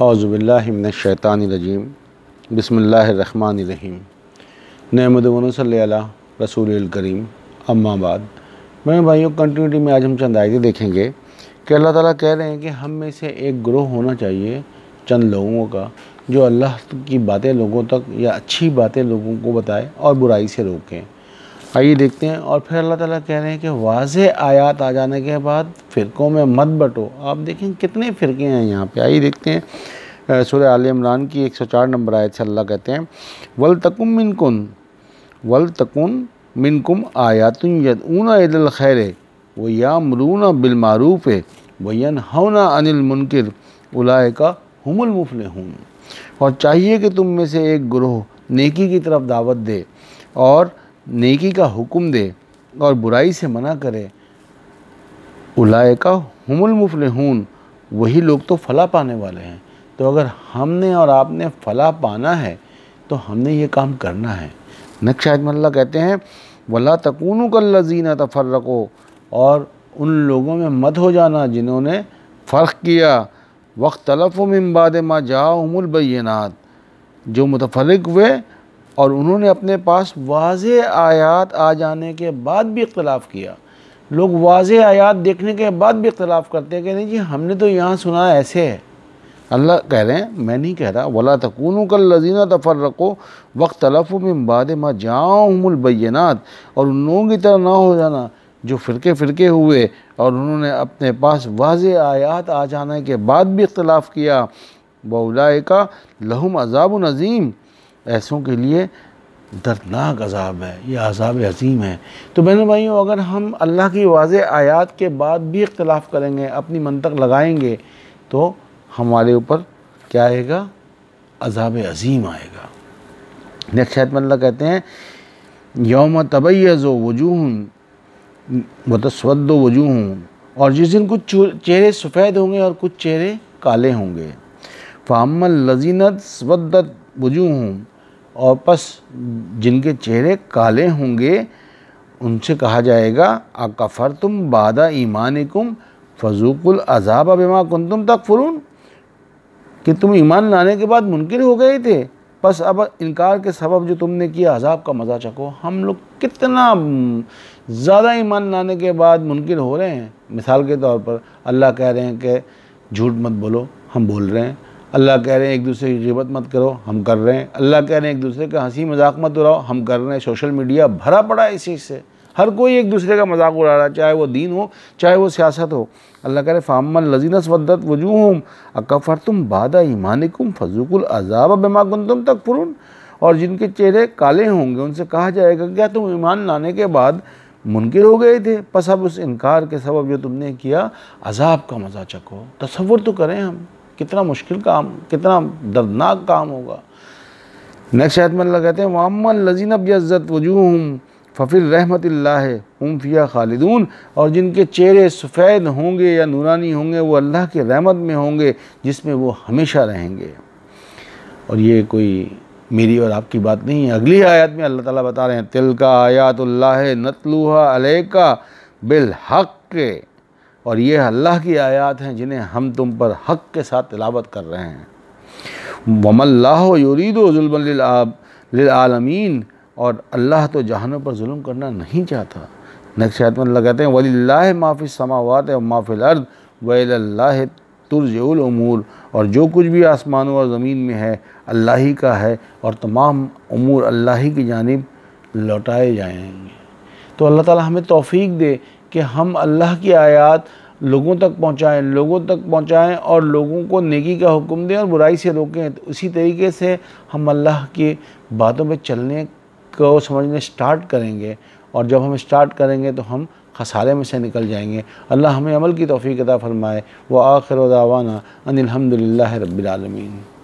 اعوذ باللہ من الشیطان الرجیم، بسم اللہ الرحمن الرحیم۔ نحمد و صلی اللہ رسول الکریم۔ اما بعد، میرے بھائیوں کنٹینیوٹی میں آج ہم چند آیتیں دیکھیں گے کہ اللہ تعالیٰ کہہ رہے ہیں کہ ہم میں سے ایک گروہ ہونا چاہیے چند لوگوں کا، جو اللہ کی باتیں لوگوں تک یا اچھی باتیں لوگوں کو بتائے اور برائی سے روکیں۔ آئیے دیکھتے ہیں اور پھر اللہ تعالیٰ کہہ رہے ہیں کہ واضح آیات آ جانے کے بعد فرقوں میں مت بٹو۔ آپ دیکھیں کتنے فرقے ہیں یہاں پہ۔ آئیے دیکھتے ہیں سورہ عال عمران کی ایک سو چار نمبر آیت سے اللہ کہتے ہیں ولتکم من کن ولتکن من کم آیات یدعون عید الخیر و یا مرون بالمعروف و ینہون عن المنکر اولائے کا ہم المفلحون۔ اور چاہیے کہ تم میں سے ایک گروہ نیکی کی طرف دعوت دے اور نیکی کا حکم دے اور برائی سے منع کرے اولائے کا ہم المفلحون، وہی لوگ تو فلاح پانے والے ہیں۔ تو اگر ہم نے اور آپ نے فلاح پانا ہے، تو ہم نے یہ کام کرنا ہے۔ نقش میں اللہ کہتے ہیں، ولا تکون کلزین تفرقو اور ان لوگوں میں مت ہو جانا جنہوں نے فرق کیا۔ وقت تلف و ممباد ما جاؤ البینات جو متفرق ہوئے اور انہوں نے اپنے پاس واضح آیات آ جانے کے بعد بھی اختلاف کیا۔ لوگ واضح آیات دیکھنے کے بعد بھی اختلاف کرتے ہیں کہ نہیں جی ہم نے تو یہاں سنا ایسے ہے۔ اللہ کہہ رہے ہیں، میں نہیں کہہ رہا، ولا تکون کل لذینہ تفرقو وقت تلف و ممباد ما جاؤں البینات اور ان لوگوں کی طرح نہ ہو جانا، جو فرقے فرقے ہوئے اور انہوں نے اپنے پاس واضح آیات آ جانے کے بعد بھی اختلاف کیا۔ بولائے کا لہم عذاب و ایسوں کے لیے دردناک عذاب ہے، یہ عذاب عظیم ہے۔ تو بہنوں بھائیوں، اگر ہم اللہ کی واضح آیات کے بعد بھی اختلاف کریں گے، اپنی منطق لگائیں گے، تو ہمارے اوپر کیا آئے گا؟ عذاب عظیم آئے گا۔ نیکشت میں اللہ کہتے ہیں، یوم طبیعز و وجوہ متسود و وجوہ، اور جس دن کچھ چہرے سفید ہوں گے اور کچھ چہرے کالے ہوں گے۔ فعمل لذینت سودت وجوہ ہوں اور پس جن کے چہرے کالے ہوں گے، ان سے کہا جائے گا اکفر تم بادہ ایمان کم فضوق العذاب بما کن تم تک فرون کہ تم ایمان لانے کے بعد منکر ہو گئے تھے۔ بس اب انکار کے سبب جو تم نے کیا، عذاب کا مزہ چکو ہم لوگ کتنا زیادہ ایمان لانے کے بعد منکر ہو رہے ہیں۔ مثال کے طور پر اللہ کہہ رہے ہیں کہ جھوٹ مت بولو، ہم بول رہے ہیں۔ اللہ کہہ رہے ہیں ایک دوسرے کی غیبت مت کرو، ہم کر رہے ہیں۔ اللہ کہہ رہے ہیں ایک دوسرے کا ہنسی مذاق مت اڑاؤ، ہم کر رہے ہیں۔ سوشل میڈیا بھرا پڑا ہے اس چیز سے۔ ہر کوئی ایک دوسرے کا مذاق اڑا رہا ہے، چاہے وہ دین ہو، چاہے وہ سیاست ہو۔ اللہ کہہ رہے فام لذینس ودت وجوہ اکفر تم بادہ ایمان کم فضوق العذاب بما تم تک فرون اور جن کے چہرے کالے ہوں گے، ان سے کہا جائے گا کیا تم ایمان لانے کے بعد منکر ہو گئے تھے؟ پس اب اس انکار کے سبب جو تم نے کیا، عذاب کا مزہ چکو تصور تو کریں ہم۔ کتنا مشکل کام، کتنا دردناک کام ہوگا۔ نیکسٹ آیت میں اللہ کہتے ہیں معمل لذین اب عزت وجوہ ففر رحمت اللہ ہم فیا خالدون۔ اور جن کے چہرے سفید ہوں گے یا نورانی ہوں گے، وہ اللہ کے رحمت میں ہوں گے، جس میں وہ ہمیشہ رہیں گے۔ اور یہ کوئی میری اور آپ کی بات نہیں ہے۔ اگلی آیات میں اللہ تعالیٰ بتا رہے ہیں تل کا آیات اللہ نتلوحا علیہ کا بالحق۔ اور یہ اللہ کی آیات ہیں جنہیں ہم تم پر حق کے ساتھ تلاوت کر رہے ہیں۔ وم اللہ یرید و ظلم للعالمین اور اللہ تو جہانوں پر ظلم کرنا نہیں چاہتا۔ نقشات میں اللہ کہتے ہیں ولی اللہ معافی سماوات و معاف الارض ویل اللہ ترج العمور اور جو کچھ بھی آسمانوں اور زمین میں ہے، اللہ ہی کا ہے۔ اور تمام امور اللہ ہی کی جانب لوٹائے جائیں گے۔ تو اللہ تعالیٰ ہمیں توفیق دے کہ ہم اللہ کی آیات لوگوں تک پہنچائیں، لوگوں تک پہنچائیں اور لوگوں کو نیکی کا حکم دیں اور برائی سے روکیں۔ تو اسی طریقے سے ہم اللہ کی باتوں پہ چلنے کو سمجھنے سٹارٹ کریں گے اور جب ہم سٹارٹ کریں گے تو ہم خسارے میں سے نکل جائیں گے۔ اللہ ہمیں عمل کی توفیق عطا فرمائے۔ وہ آخر و دعوانا ان الحمد للہ رب العالمین۔